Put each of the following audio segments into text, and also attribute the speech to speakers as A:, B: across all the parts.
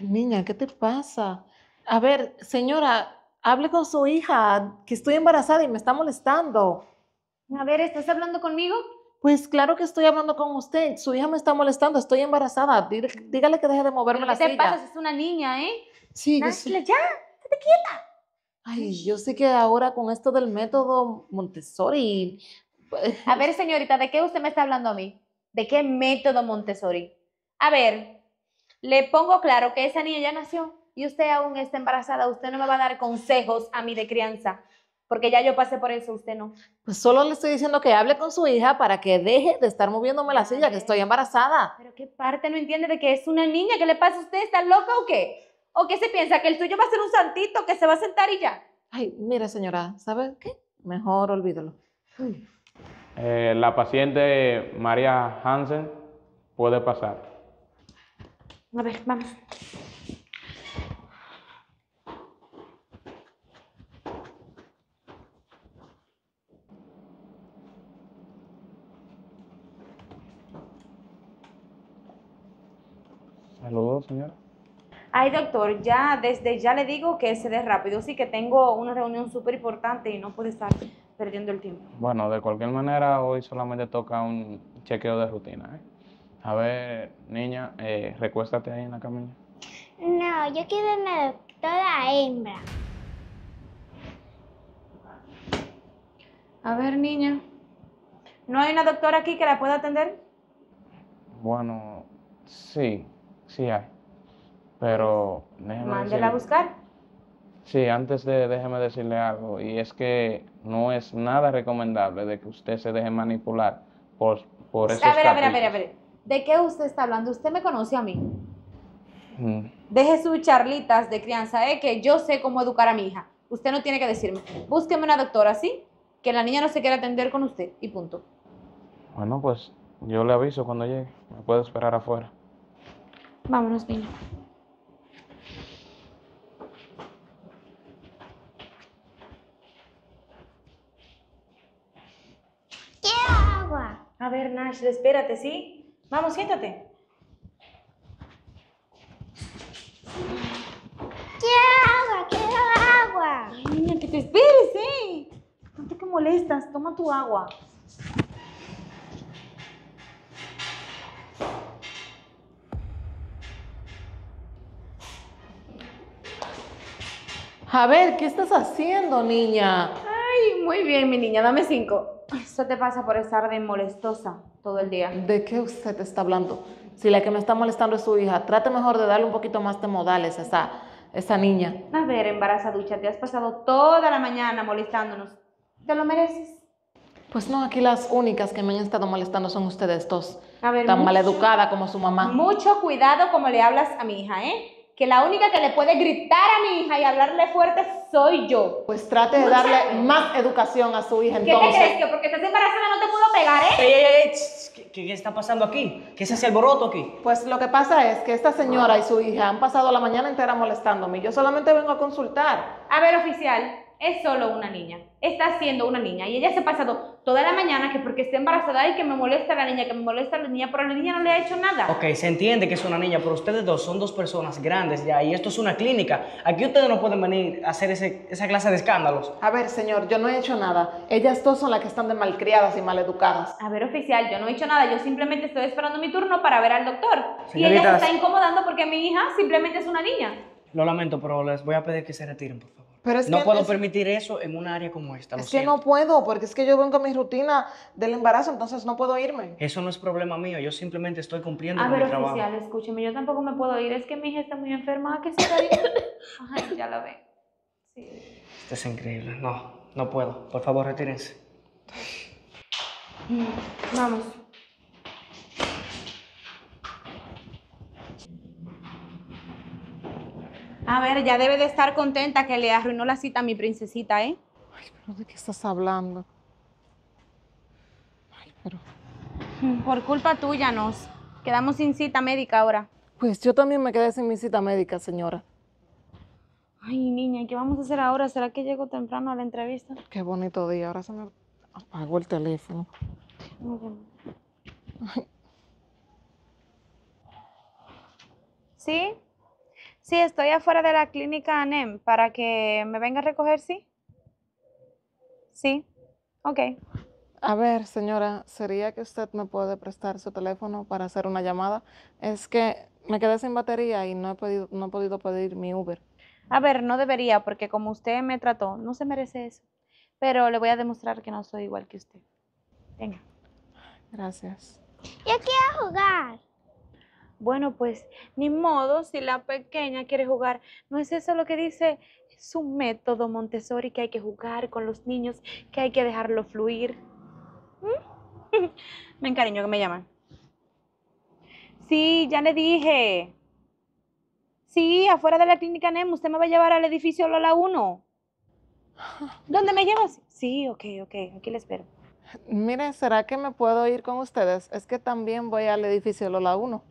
A: Niña, ¿qué te pasa? A ver, señora, hable con su hija, que estoy embarazada y me está molestando.
B: A ver, ¿estás hablando conmigo?
A: Pues claro que estoy hablando con usted. Su hija me está molestando, estoy embarazada. Dí- Dígale que deje de moverme
B: ¿Qué
A: la
B: te
A: silla.
B: pasa? Es una niña, ¿eh?
A: Sí,
B: Nashla, ya, quédate quieta.
A: Ay, yo sé que ahora con esto del método Montessori. eh,
B: A ver, señorita, ¿de qué usted me está hablando a mí? ¿De qué método Montessori? A ver, le pongo claro que esa niña ya nació y usted aún está embarazada. Usted no me va a dar consejos a mí de crianza, porque ya yo pasé por eso, usted no.
A: Pues solo le estoy diciendo que hable con su hija para que deje de estar moviéndome la silla, que estoy embarazada.
B: Pero qué parte no entiende de que es una niña. ¿Qué le pasa a usted? ¿Está loca o qué? ¿O qué se piensa? ¿Que el suyo va a ser un santito que se va a sentar y ya?
A: Ay, mire señora, ¿sabe qué? Mejor olvídalo.
C: Eh, la paciente María Hansen puede pasar.
B: A ver, vamos.
C: Saludos, señora.
B: Ay, doctor, ya desde ya le digo que se dé rápido. Sí que tengo una reunión súper importante y no puede estar perdiendo el tiempo.
C: Bueno, de cualquier manera, hoy solamente toca un chequeo de rutina. ¿eh? A ver, niña, eh, recuéstate ahí en la camilla.
D: No, yo quiero una doctora hembra.
B: A ver, niña. ¿No hay una doctora aquí que la pueda atender?
C: Bueno, sí, sí hay. Pero déjeme
B: Mándela a buscar.
C: Sí, antes de déjeme decirle algo, y es que no es nada recomendable de que usted se deje manipular por, por esos
B: A ver, a ver, a ver, a ver. ¿De qué usted está hablando? Usted me conoce a mí.
C: Mm,
B: Deje sus charlitas de crianza, ¿eh? Que yo sé cómo educar a mi hija. Usted no tiene que decirme. Búsqueme una doctora, ¿sí? Que la niña no se quiera atender con usted. Y punto.
C: Bueno, pues yo le aviso cuando llegue. Me puede esperar afuera.
B: Vámonos, niña.
D: Quiero agua.
B: A ver, Nash, espérate, ¿sí? Vamos, siéntate.
D: Quiero agua, quiero agua.
B: Ay, niña, que te esperes, ¿eh? No te que molestas. Toma tu agua.
A: A ver, ¿qué estás haciendo, niña?
B: Ay, muy bien, mi niña. Dame cinco. Eso te pasa por estar de molestosa todo el día.
A: ¿De qué usted está hablando? Si la que me está molestando es su hija, trate mejor de darle un poquito más de modales a esa, esa niña.
B: A ver, embarazaducha, te has pasado toda la mañana molestándonos. ¿Te lo mereces?
A: Pues no, aquí las únicas que me han estado molestando son ustedes dos.
B: A ver,
A: Tan
B: mucho-
A: maleducada como su mamá.
B: Mucho cuidado como le hablas a mi hija, ¿eh? Que la única que le puede gritar a mi hija y hablarle fuerte soy yo.
A: Pues trate de darle más educación a su hija
B: ¿Qué te
A: entonces.
B: crees? ¿Que porque estás embarazada no te puedo pegar, eh?
E: ¡Ey, ey, ey! ¿Qué, qué está pasando aquí? ¿Qué es ese alboroto aquí?
A: Pues lo que pasa es que esta señora y su hija han pasado la mañana entera molestándome. Yo solamente vengo a consultar.
B: A ver, oficial, es solo una niña. Está siendo una niña. Y ella se ha pasado toda la mañana que porque está embarazada y que me molesta la niña, que me molesta la niña, pero la niña no le ha hecho nada.
E: Ok, se entiende que es una niña, pero ustedes dos son dos personas grandes ya y esto es una clínica. Aquí ustedes no pueden venir a hacer ese- esa clase de escándalos.
A: A ver, señor, yo no he hecho nada. Ellas dos son las que están de malcriadas y maleducadas.
B: A ver, oficial, yo no he hecho nada, yo simplemente estoy esperando mi turno para ver al doctor. Y ella se está incomodando porque mi hija simplemente es una niña.
E: Lo lamento, pero les voy a pedir que se retiren, por favor.
A: Pero es
E: no
A: que
E: puedo
A: es-
E: permitir eso en un área como esta. lo
A: Es que
E: siento.
A: no puedo, porque es que yo vengo a mi rutina del embarazo, entonces no puedo irme.
E: Eso no es problema mío, yo simplemente estoy cumpliendo
B: A
E: con
B: ver,
E: mi trabajo.
B: oficial, escúcheme, yo tampoco me puedo ir, es que mi hija está muy enferma, ¿a que sí, cariño? Ay, ya la ve. Sí.
E: Esto es increíble. No, no puedo. Por favor, retírense.
B: Vamos. A ver, ya debe de estar contenta que le arruinó la cita a mi princesita, ¿eh?
A: Ay, pero ¿de qué estás hablando? Ay, pero...
B: Por culpa tuya nos quedamos sin cita médica ahora.
A: Pues yo también me quedé sin mi cita médica, señora.
B: Ay, niña, ¿y qué vamos a hacer ahora? ¿Será que llego temprano a la entrevista?
A: Qué bonito día. Ahora se me apagó el teléfono.
B: ¿Sí? Sí, estoy afuera de la clínica ANEM para que me venga a recoger, ¿sí? Sí. Ok.
A: A ver, señora, ¿sería que usted me puede prestar su teléfono para hacer una llamada? Es que me quedé sin batería y no he podido, no he podido pedir mi Uber.
B: A ver, no debería, porque como usted me trató, no se merece eso. Pero le voy a demostrar que no soy igual que usted. Venga.
A: Gracias.
D: Yo quiero jugar.
B: Bueno, pues ni modo, si la pequeña quiere jugar, ¿no es eso lo que dice? Es un método Montessori que hay que jugar con los niños, que hay que dejarlo fluir. ¿Mm? Ven, cariño, que me llaman. Sí, ya le dije. Sí, afuera de la clínica NEM, usted me va a llevar al edificio Lola 1. ¿Dónde me llevas? Sí, ok, ok, aquí le espero.
A: Mire, ¿será que me puedo ir con ustedes? Es que también voy al edificio Lola 1.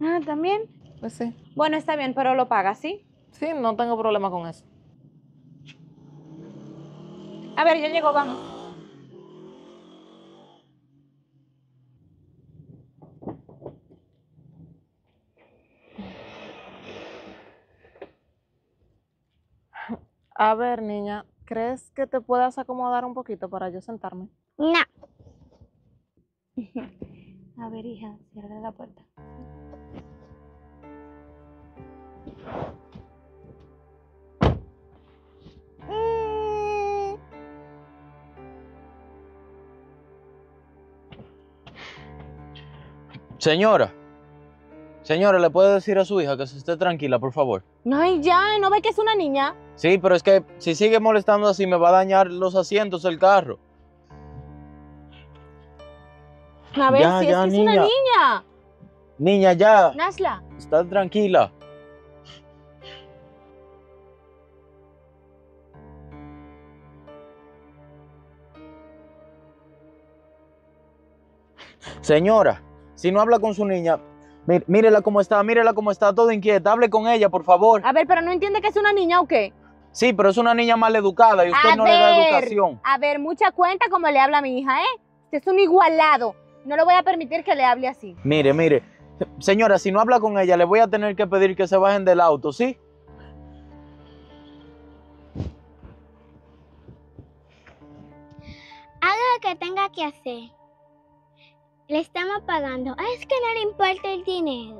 B: Ah, ¿también?
A: Pues sí.
B: Bueno, está bien, pero lo paga, ¿sí?
A: Sí, no tengo problema con eso.
B: A ver, ya llegó, vamos.
A: A ver, niña, ¿crees que te puedas acomodar un poquito para yo sentarme?
D: No.
B: A ver, hija, cierra la puerta.
F: Señora, señora, ¿le puede decir a su hija que se esté tranquila, por favor?
B: Ay, ya, ¿no ve que es una niña?
F: Sí, pero es que si sigue molestando así me va a dañar los asientos del carro.
B: A ver,
F: Ya,
B: si
F: ya,
B: es que es una
F: niña.
B: niña.
F: Niña, ya,
B: Nashla.
F: está tranquila. Señora, si no habla con su niña, mí- mírela cómo está, mírela cómo está, todo inquieta, hable con ella, por favor.
B: A ver, pero no entiende que es una niña o qué.
F: Sí, pero es una niña mal educada y usted
B: A
F: no le da educación.
B: A ver, mucha cuenta como le habla a mi hija, ¿eh? Usted es un igualado. No le voy a permitir que le hable así.
F: Mire, mire, señora, si no habla con ella, le voy a tener que pedir que se bajen del auto, ¿sí?
D: Haga lo que tenga que hacer. Le estamos pagando. Ah, Es que no le importa el dinero.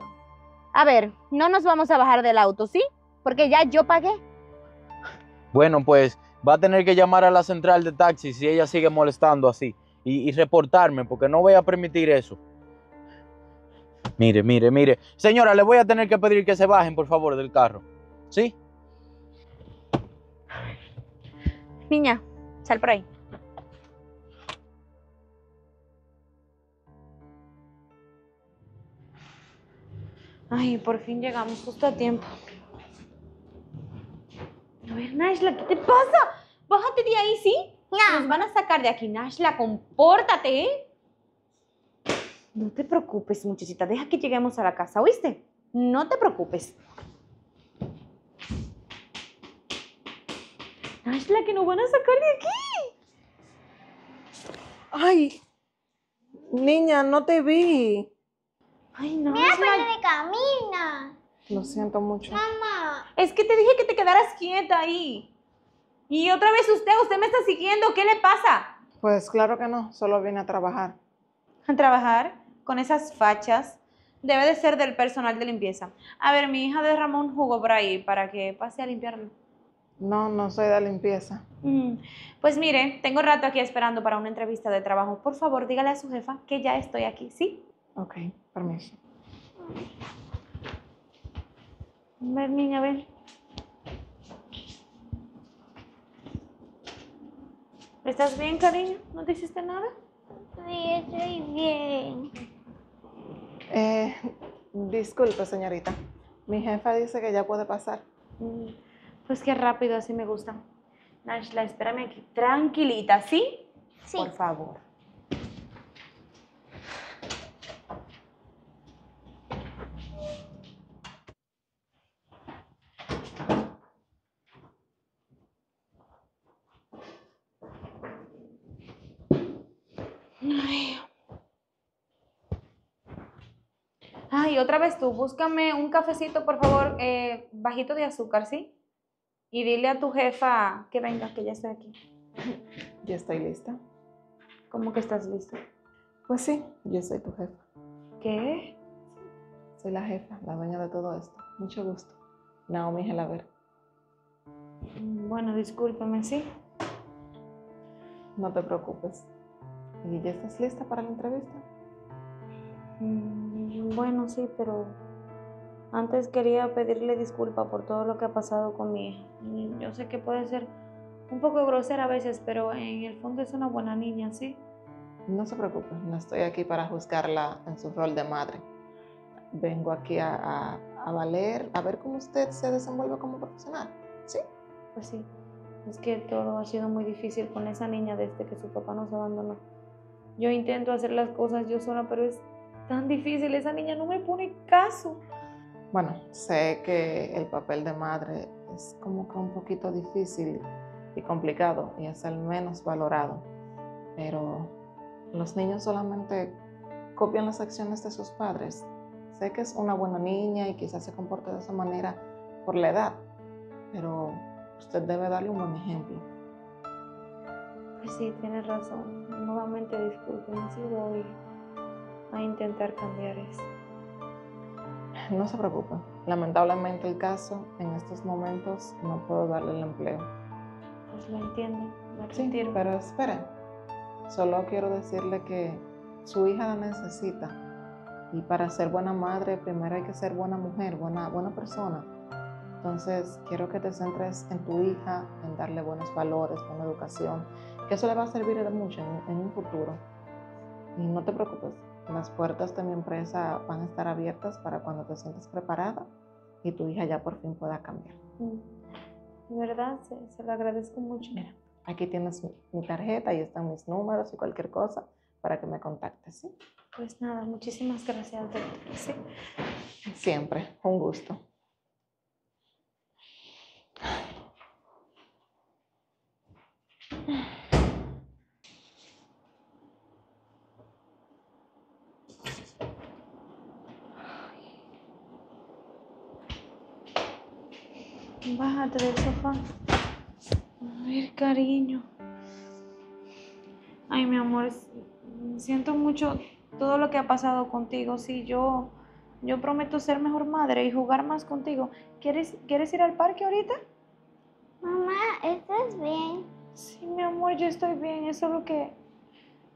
B: A ver, no nos vamos a bajar del auto, ¿sí? Porque ya yo pagué.
F: Bueno, pues va a tener que llamar a la central de taxis si ella sigue molestando así y, y reportarme, porque no voy a permitir eso. Mire, mire, mire. Señora, le voy a tener que pedir que se bajen, por favor, del carro. ¿Sí?
B: Niña, sal por ahí. Ay, por fin llegamos justo a tiempo. A ver, Nashla, ¿qué te pasa? Bájate de ahí, ¿sí?
D: No.
B: Nos van a sacar de aquí, Nashla, compórtate, ¿eh? No te preocupes, muchachita, deja que lleguemos a la casa, ¿oíste? No te preocupes. Nashla, que nos van a sacar de aquí.
A: Ay, niña, no te vi.
B: Ay, no.
D: Mira por dónde camina.
A: Lo siento mucho.
D: Mamá.
B: Es que te dije que te quedaras quieta ahí. Y otra vez usted, usted me está siguiendo, ¿qué le pasa?
A: Pues claro que no, solo vine a trabajar.
B: A trabajar con esas fachas. Debe de ser del personal de limpieza. A ver, mi hija derramó un jugo por ahí para que pase a limpiarlo.
A: No, no soy de limpieza.
B: Mm, Pues mire, tengo rato aquí esperando para una entrevista de trabajo. Por favor, dígale a su jefa que ya estoy aquí, ¿sí?
A: Ok, permiso.
B: Ven, niña, ven. ¿Estás bien, cariño? ¿No te hiciste nada?
D: Sí, estoy bien.
A: Eh, disculpe, señorita. Mi jefa dice que ya puede pasar.
B: Mm, Pues qué rápido, así me gusta. Nashla, espérame aquí, tranquilita, ¿sí?
D: Sí.
B: Por favor. Ay. Ay, otra vez tú, búscame un cafecito, por favor, eh, bajito de azúcar, ¿sí? Y dile a tu jefa que venga, que ya estoy aquí.
A: Ya estoy lista.
B: ¿Cómo que estás listo?
A: Pues sí, yo soy tu jefa.
B: ¿Qué?
A: Soy la jefa, la dueña de todo esto. Mucho gusto. Naomi Gelaber.
B: Mm, Bueno, discúlpeme, ¿sí?
A: No te preocupes. ¿Y ya estás lista para la entrevista?
B: Mm, Bueno, sí, pero antes quería pedirle disculpa por todo lo que ha pasado con mi hija. Mm, Yo sé que puede ser un poco grosera a veces, pero en el fondo es una buena niña, ¿sí?
A: No se preocupe, no estoy aquí para juzgarla en su rol de madre. Vengo aquí a, a- a valer, a ver cómo usted se desenvuelve como profesional. ¿Sí?
B: Pues sí, es que todo ha sido muy difícil con esa niña desde que su papá nos abandonó. Yo intento hacer las cosas yo sola, pero es tan difícil, esa niña no me pone caso.
A: Bueno, sé que el papel de madre es como que un poquito difícil y complicado y es el menos valorado, pero los niños solamente copian las acciones de sus padres. Sé que es una buena niña y quizás se comporte de esa manera por la edad, pero usted debe darle un buen ejemplo.
B: Pues sí, tienes razón. Nuevamente disculpen, sí voy a intentar cambiar eso.
A: No se preocupe, lamentablemente el caso en estos momentos no puedo darle el empleo.
B: Pues lo entiendo, me
A: Sí,
B: retiro.
A: pero espere. Solo quiero decirle que su hija la necesita. Y para ser buena madre, primero hay que ser buena mujer, buena, buena persona. Entonces, quiero que te centres en tu hija, en darle buenos valores, buena educación, que eso le va a servir de mucho en, en un futuro. Y no te preocupes, las puertas de mi empresa van a estar abiertas para cuando te sientas preparada y tu hija ya por fin pueda cambiar.
B: Mm. De verdad, se, se lo agradezco mucho.
A: Mira, aquí tienes mi, mi tarjeta, ahí están mis números y cualquier cosa para que me contactes, ¿sí?
B: Pues nada, muchísimas gracias, doctor. Sí.
A: Siempre, un gusto.
B: Bájate del sofá. A ver, cariño. Ay, mi amor, siento mucho todo lo que ha pasado contigo. Sí, yo, yo prometo ser mejor madre y jugar más contigo. ¿Quieres, ¿Quieres ir al parque ahorita?
D: Mamá, ¿estás bien?
B: Sí, mi amor, yo estoy bien. Es solo que,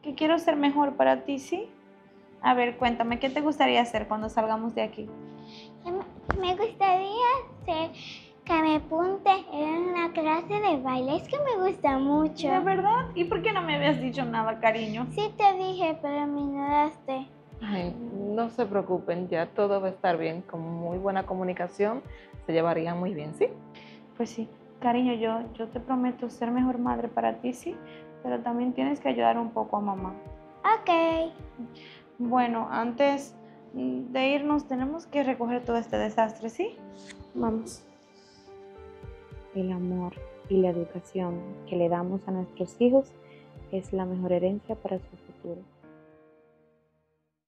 B: que quiero ser mejor para ti, ¿sí? A ver, cuéntame, ¿qué te gustaría hacer cuando salgamos de aquí?
D: Me- Me gustaría hacer que me apunte en una clase de baile. Es que me gusta mucho.
B: ¿De verdad? ¿Y por qué no me habías dicho nada, cariño?
D: Sí te dije, pero me ignoraste.
A: Ay, no se preocupen, ya todo va a estar bien. Con muy buena comunicación se llevaría muy bien, ¿sí?
B: Pues sí, cariño, yo, yo te prometo ser mejor madre para ti, sí, pero también tienes que ayudar un poco a mamá.
D: Ok.
B: Bueno, antes de irnos tenemos que recoger todo este desastre, ¿sí? Vamos. El amor y la educación que le damos a nuestros hijos es la mejor herencia para su futuro.